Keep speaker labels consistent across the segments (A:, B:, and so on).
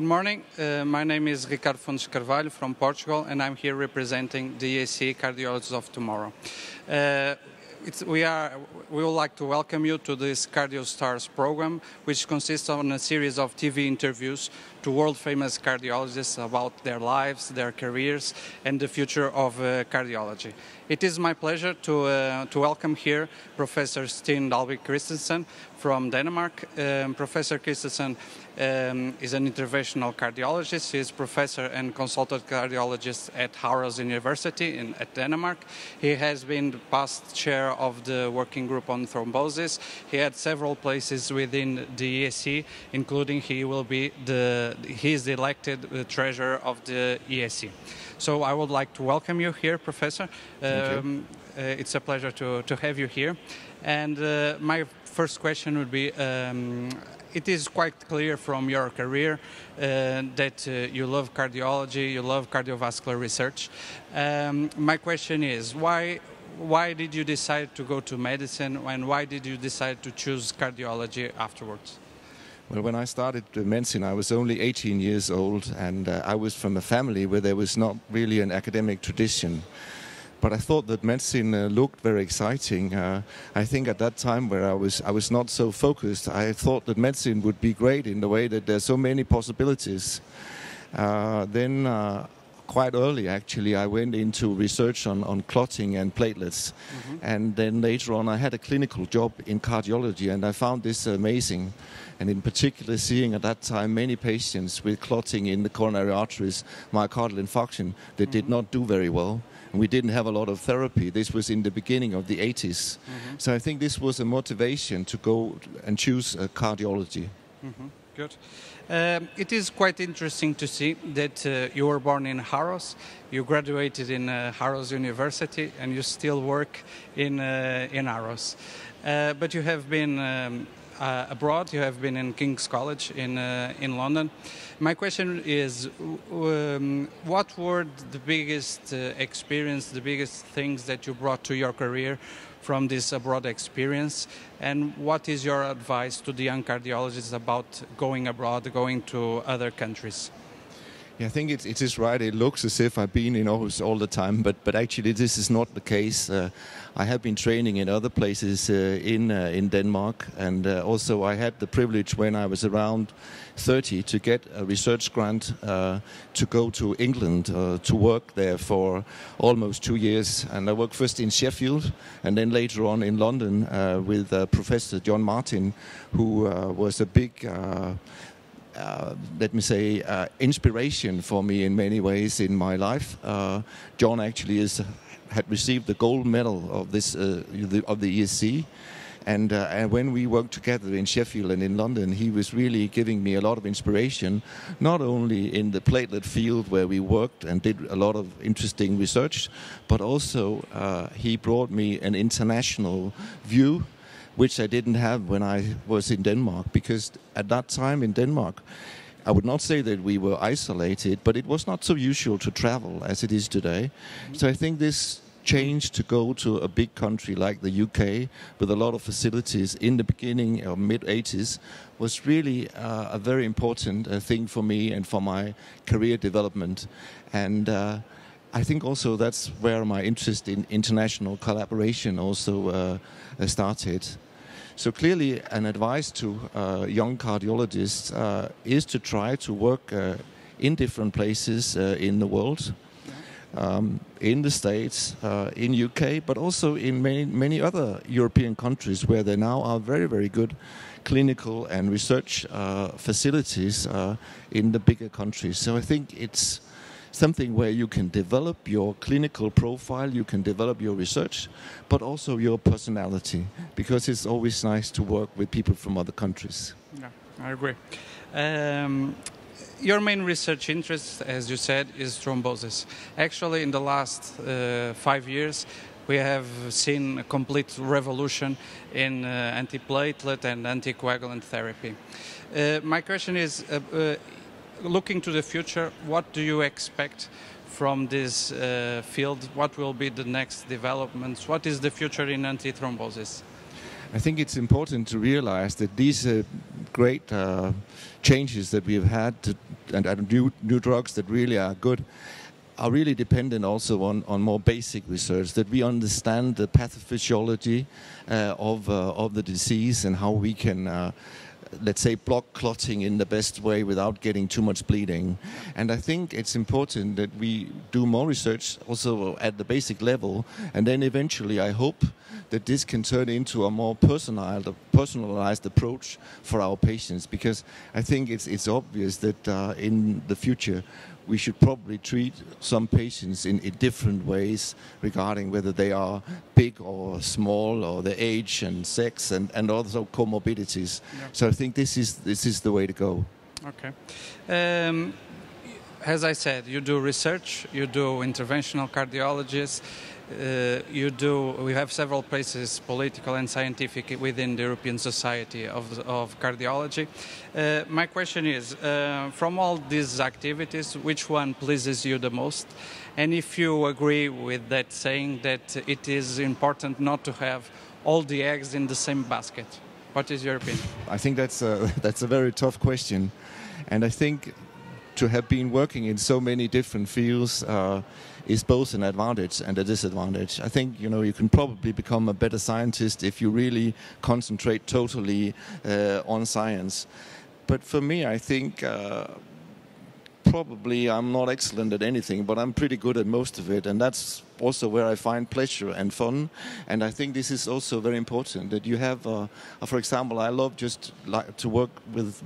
A: Good morning. Uh, my name is Ricardo Fontes Carvalho from Portugal, and I'm here representing the ESC Cardiologists of Tomorrow. Uh, we, are, we would like to welcome you to this Cardiostars program, which consists of a series of TV interviews to world famous cardiologists about their lives, their careers, and the future of uh, cardiology. It is my pleasure to, uh, to welcome here Professor Steen Dalby Kristensen from Denmark. Um, professor Kristensen um, is an interventional cardiologist. He is professor and consultant cardiologist at Aarhus University in, at Denmark. He has been the past chair of the working group on thrombosis. He had several places within the ESC, including he will be the he is the elected uh, treasurer of the ESC. So I would like to welcome you here, Professor. Um, uh, it's a pleasure to, to have you here. And uh, my first question would be um, it is quite clear from your career uh, that uh, you love cardiology, you love cardiovascular research. Um, my question is why why did you decide to go to medicine and why did you decide to choose cardiology afterwards?
B: Well, when I started medicine, I was only 18 years old, and uh, I was from a family where there was not really an academic tradition. But I thought that medicine uh, looked very exciting. Uh, I think at that time, where I was, I was not so focused. I thought that medicine would be great in the way that there's so many possibilities. Uh, then uh, quite early actually I went into research on, on clotting and platelets mm-hmm. and then later on I had a clinical job in cardiology and I found this amazing and in particular seeing at that time many patients with clotting in the coronary arteries myocardial infarction that mm-hmm. did not do very well and we didn't have a lot of therapy this was in the beginning of the 80s mm-hmm. so I think this was a motivation to go and choose uh, cardiology
A: mm-hmm. Good um, it is quite interesting to see that uh, you were born in Aarhus, you graduated in uh, Aarhus University, and you still work in, uh, in Aarhus. Uh, but you have been um, uh, abroad, you have been in King's College in, uh, in London. My question is um, what were the biggest experience, the biggest things that you brought to your career from this uh, abroad experience? And what is your advice to the young cardiologists about going abroad, going to other countries?
B: Yeah, I think it, it is right. It looks as if I've been in Aarhus all the time, but but actually this is not the case. Uh, I have been training in other places uh, in uh, in Denmark, and uh, also I had the privilege when I was around 30 to get a research grant uh, to go to England uh, to work there for almost two years. And I worked first in Sheffield, and then later on in London with Professor John Martin, who was a big uh, let me say, uh, inspiration for me in many ways in my life. Uh, John actually is had received the gold medal of this uh, the, of the ESC. And, uh, and, when we worked together in Sheffield and in London, he was really giving me a lot of inspiration, not only in the platelet field where we worked and did a lot of interesting research, but also he brought me an international view which I didn't have when I was in Denmark, because at that time in Denmark, I would not say that we were isolated, but it was not so usual to travel as it is today. So I think this change to go to a big country like the UK with a lot of facilities in the beginning or mid 80s was really uh, a very important uh, thing for me and for my career development. And uh, I think also that's where my interest in international collaboration also uh, started. So clearly, an advice to uh, young cardiologists uh, is to try to work uh, in different places uh, in the world, um, in the States, uh, in UK, but also in many, many other European countries where there now are very, very good clinical and research uh, facilities in the bigger countries. So I think it's something where you can develop your clinical profile, you can develop your research, but also your personality, because it's always nice to work with people from other countries.
A: Yeah, I agree. Um, your main research interest, as you said, is thrombosis. Actually, in the last uh, five years, we have seen a complete revolution in uh, antiplatelet and anticoagulant therapy. Uh, my question is uh, uh, looking to the future, what do you expect from this uh, field? What will be the next developments? What is the future in antithrombosis?
B: I think it's important to realize that these uh, great uh, changes that we've had to, and, and new, new drugs that really are good are really dependent also on, on more basic research, that we understand the pathophysiology uh, of, uh, of the disease and how we can uh, let's say, block clotting in the best way without getting too much bleeding. And I think it's important that we do more research also at the basic level, and then eventually, I hope that this can turn into a more personalized, personalized approach for our patients. Because I think it's it's obvious that uh, in the future we should probably treat some patients in, in, different ways regarding whether they are big or small or their age and sex and, and also comorbidities. Yeah. So I think this is this is the way to go.
A: Okay. Um, as I said, you do research, you do interventional cardiologists, uh, you do, we have several places, political and scientific, within the European Society of, of Cardiology. Uh, my question is, uh, from all these activities, which one pleases you the most? And if you agree with that saying that it is important not to have all the eggs in the same basket, what is your opinion?
B: I think that's a, that's a very tough question. And I think to have been working in so many different fields uh, is both an advantage and a disadvantage. I think you know you can probably become a better scientist if you really concentrate totally uh, on science. But for me, I think. Uh, probably I'm not excellent at anything, but I'm pretty good at most of it, and that's also where I find pleasure and fun. And I think this is also very important that you have, uh, for example, I love just like to work with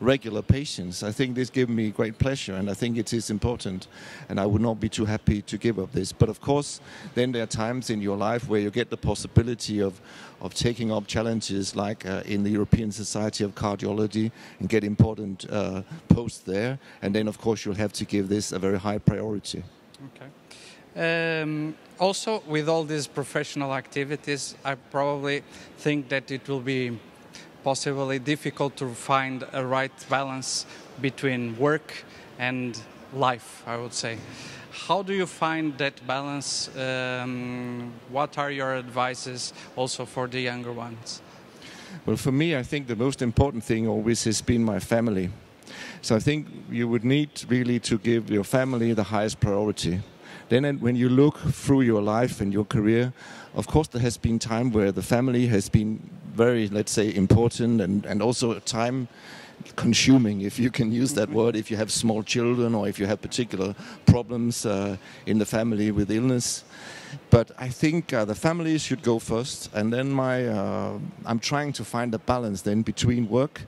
B: regular patients. I think this gives me great pleasure, and I think it is important. And I would not be too happy to give up this. But of course, then there are times in your life where you get the possibility of of taking up challenges like uh, in the European Society of Cardiology and get important uh, posts there. And then, of course, you'll have to give this a very high priority.
A: Okay. Um, also, with all these professional activities, I probably think that it will be possibly difficult to find a right balance between work and life, I would say. How do you find that balance? Um, what are your advices also for the younger ones?
B: Well, for me, I think the most important thing always has been my family. So I think you would need really to give your family the highest priority. Then, when you look through your life and your career, of course, there has been time where the family has been very, let's say, important and, and also time consuming, if you can use that word, if you have small children or if you have particular problems uh, in the family with illness. But I think uh, the families should go first, and then my uh, I'm trying to find a balance then between work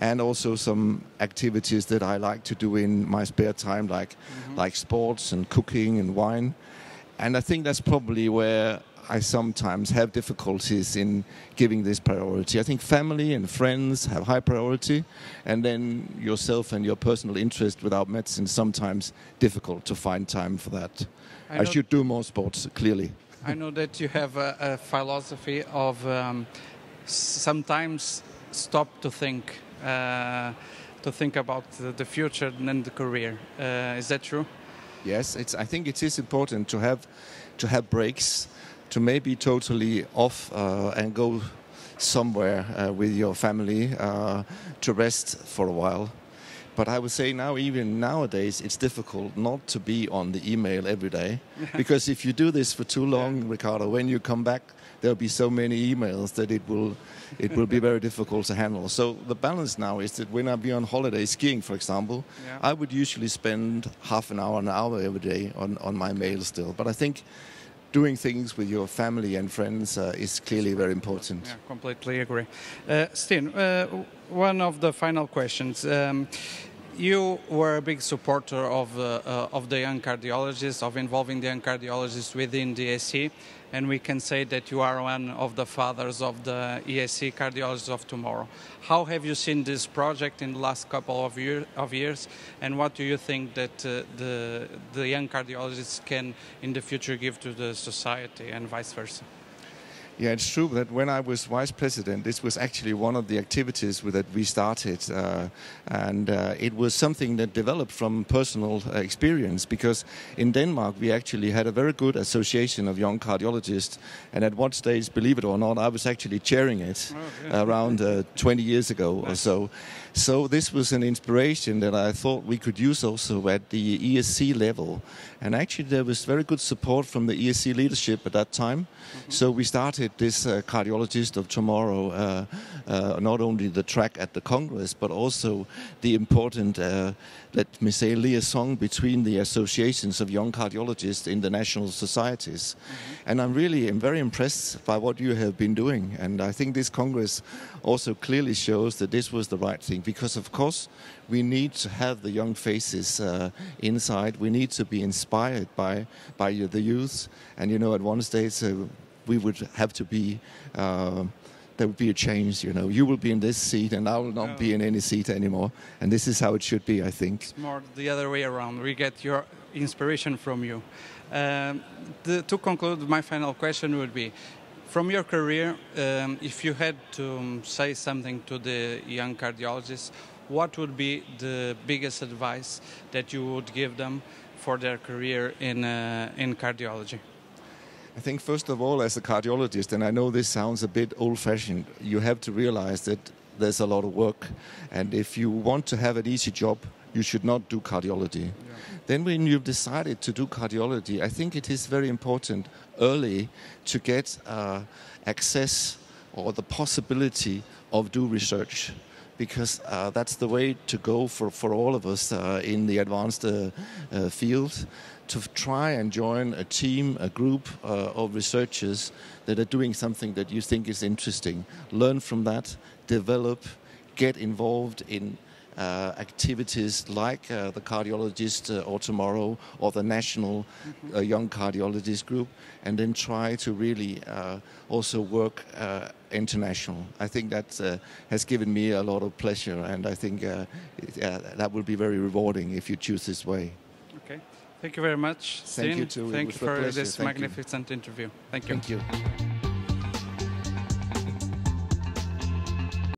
B: and also some activities that I like to do in my spare time, like mm-hmm. like sports and cooking and wine. And I think that's probably where I sometimes have difficulties in giving this priority. I think family and friends have high priority, and then yourself and your personal interest without medicine sometimes difficult to find time for that. I, I should do more sports, clearly.
A: I know that you have a, a philosophy of um, sometimes stop to think, uh, to think about the, future and the career. Uh, is that true?
B: Yes, it's. I think it is important to have to have breaks to maybe totally off uh, and go somewhere uh, with your family uh, to rest for a while. But I would say now, even nowadays, it's difficult not to be on the email every day. because if you do this for too long, yeah. Ricardo, when you come back, there'll be so many emails that it will, it will be very difficult to handle. So the balance now is that when I be on holiday skiing, for example, yeah. I would usually spend half an hour, an hour every day on, on my mail still. But I think doing things with your family and friends uh, is clearly very important.
A: Yeah, completely agree. Uh, uh, one of the final questions. Um, you were a big supporter of, uh, uh, of the young cardiologists, of involving the young cardiologists within the ESC, and we can say that you are one of the fathers of the ESC cardiologists of tomorrow. How have you seen this project in the last couple of, year, of years, and what do you think that uh, the, the young cardiologists can in the future give to the society and vice versa?
B: Yeah, it's true that when I was vice president, this was actually one of the activities that we started, uh, and uh, it was something that developed from personal uh, experience. Because in Denmark, we actually had a very good association of young cardiologists, and at one stage, believe it or not, I was actually chairing it oh, yeah. around uh, 20 years ago or so. So this was an inspiration that I thought we could use also at the ESC level, and actually there was very good support from the ESC leadership at that time. Mm-hmm. So we started this uh, cardiologist of tomorrow, uh, uh, not only the track at the Congress, but also the important, uh, let me say, liaison between the associations of young cardiologists in the national societies. Mm-hmm. And I'm really am very impressed by what you have been doing. And I think this Congress also clearly shows that this was the right thing, because of course we need to have the young faces uh, inside. We need to be inspired by by the youth. And you know, at one stage uh, we would have to be. Uh, there would be a change, you know. You will be in this seat, and I will not no. be in any seat anymore. And this is how it should be, I think.
A: It's more the other way around. We get your inspiration from you. Um, the, to conclude, my final question would be: From your career, um, if you had to um, say something to the young cardiologists, what would be the biggest advice that you would give them for their career in uh, in cardiology?
B: I think, first of all, as a cardiologist, and I know this sounds a bit old fashioned, you have to realize that there's a lot of work. And if you want to have an easy job, you should not do cardiology. Yeah. Then, when you've decided to do cardiology, I think it is very important early to get uh, access or the possibility of do research because uh, that's the way to go for, for all of us uh, in the advanced uh, uh field to try and join a team, a group uh, of researchers that are doing something that you think is interesting. Learn from that, develop, get involved in activities like uh, the cardiologist uh, or tomorrow or the national mm-hmm. Uh, young cardiologist group and then try to really uh, also work uh, international. I think that has given me a lot of pleasure and i think that will be very rewarding if you choose this way.
A: Okay. Thank you very much
B: thank you too.
A: Thank you for this Thank magnificent you. interview. Thank you.
B: Thank you